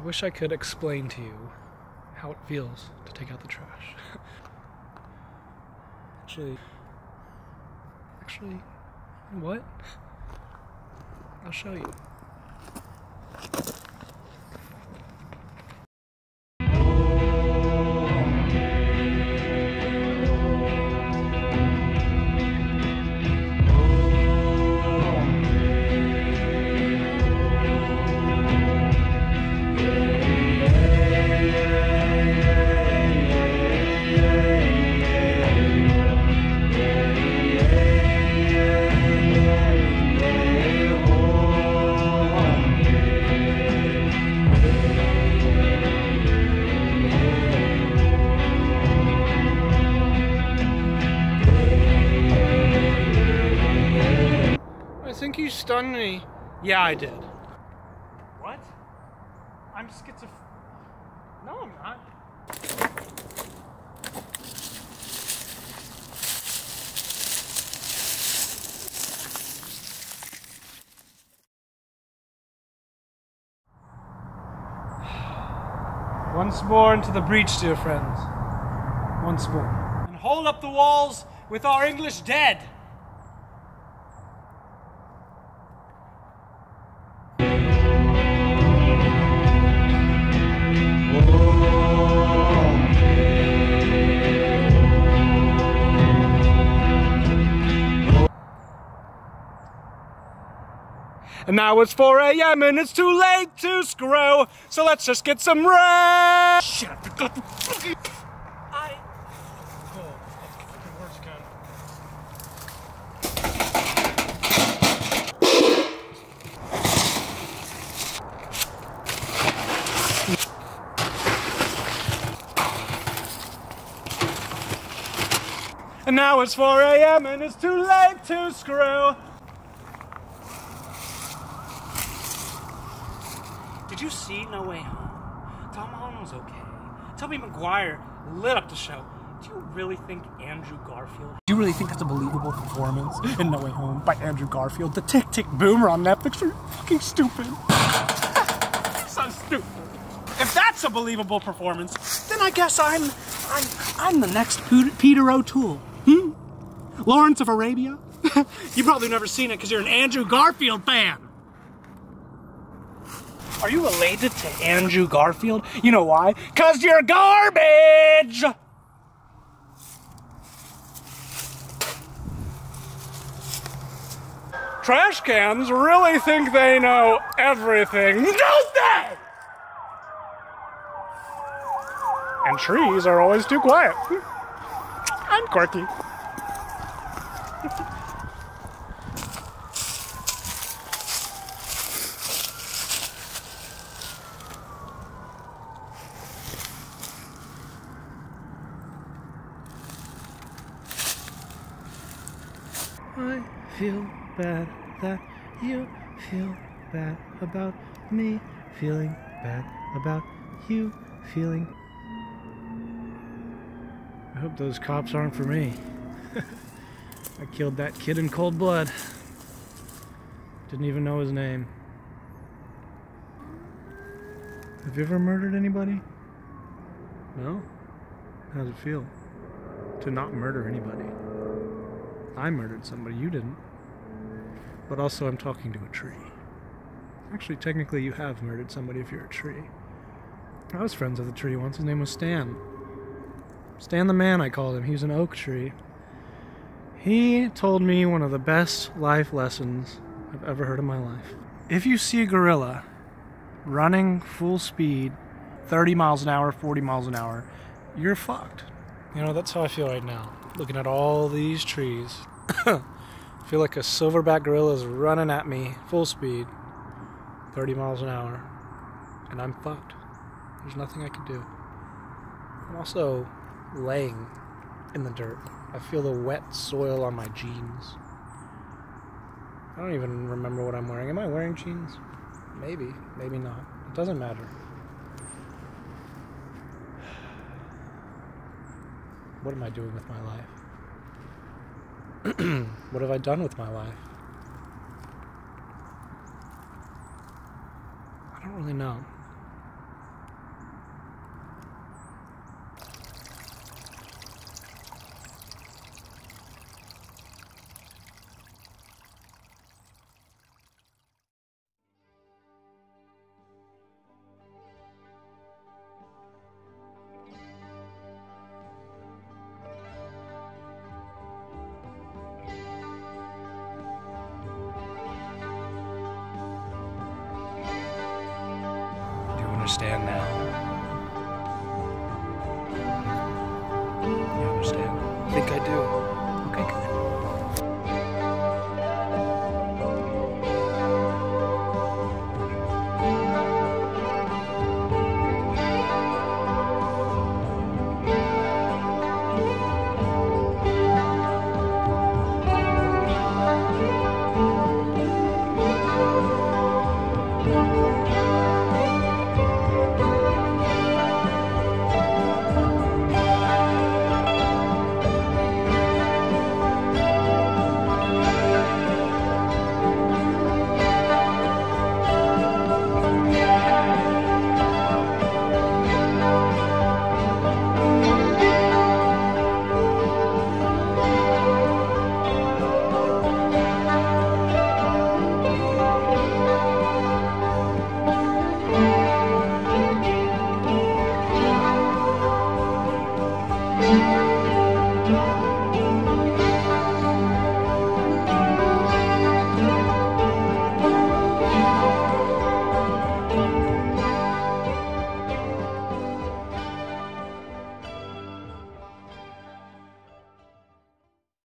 I wish I could explain to you how it feels to take out the trash. actually, actually, what? I'll show you. Think you stunned me. Yeah, I did. What? I'm schizophrenic. No, I'm not. Once more into the breach, dear friends. Once more. And hold up the walls with our English dead. And now it's 4 a.m. and it's too late to screw. So let's just get some rest. Shit, I forgot the fucking. I. Oh, that's fucking words again. And now it's 4 a.m. and it's too late to screw. Did you see No Way Home? Tom Holland was okay. Tobey Maguire lit up the show. Do you really think Andrew Garfield? Do you really think that's a believable performance in No Way Home by Andrew Garfield? The Tick Tick Boomer on Netflix? Are fucking stupid. so stupid. If that's a believable performance, then I guess I'm I'm I'm the next Peter O'Toole. Hmm? Lawrence of Arabia? you probably never seen it because you're an Andrew Garfield fan. Are you related to Andrew Garfield? You know why? Cause you're garbage! Trash cans really think they know everything, don't they? And trees are always too quiet. I'm quirky. Feel bad that you feel bad about me feeling bad about you feeling. I hope those cops aren't for me. I killed that kid in cold blood. Didn't even know his name. Have you ever murdered anybody? No? How does it feel to not murder anybody? I murdered somebody, you didn't. But also, I'm talking to a tree. Actually, technically, you have murdered somebody if you're a tree. I was friends with a tree once. His name was Stan. Stan the Man, I called him. He was an oak tree. He told me one of the best life lessons I've ever heard in my life. If you see a gorilla running full speed, 30 miles an hour, 40 miles an hour, you're fucked. You know, that's how I feel right now. Looking at all these trees. I feel like a silverback gorilla is running at me full speed, 30 miles an hour, and I'm fucked. There's nothing I can do. I'm also laying in the dirt. I feel the wet soil on my jeans. I don't even remember what I'm wearing. Am I wearing jeans? Maybe, maybe not. It doesn't matter. What am I doing with my life? what have I done with my life? I don't really know. Think I do.